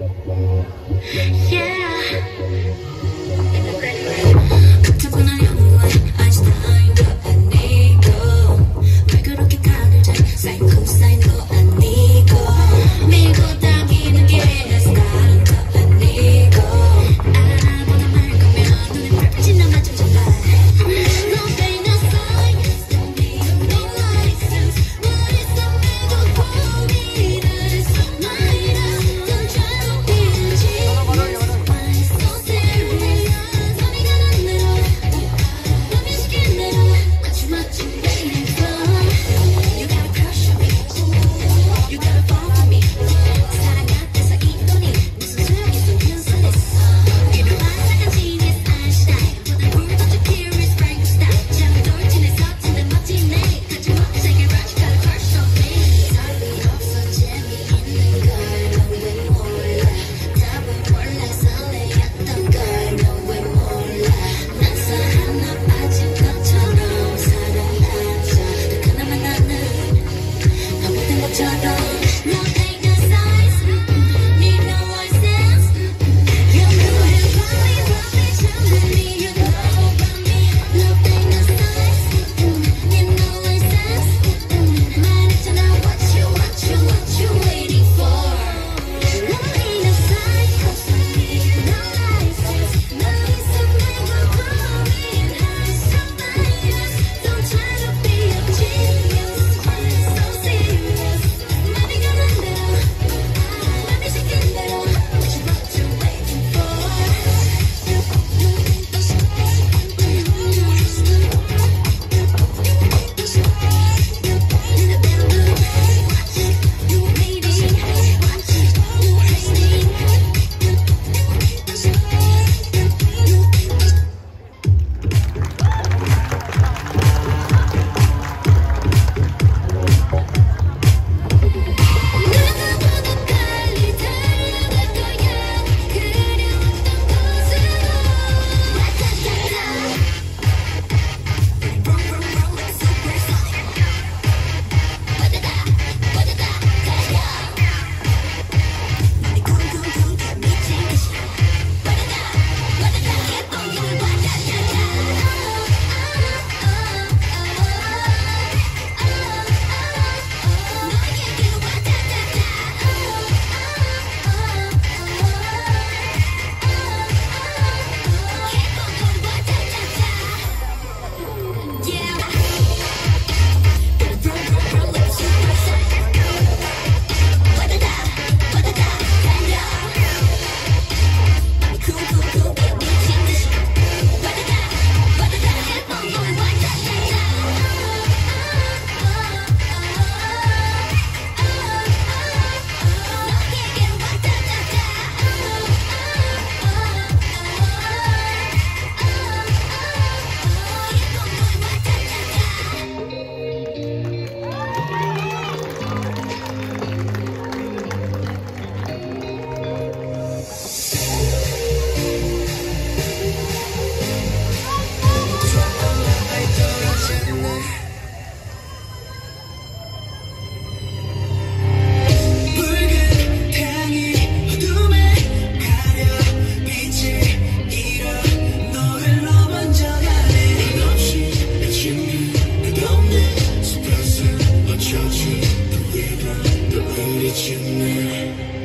Thank вечерне.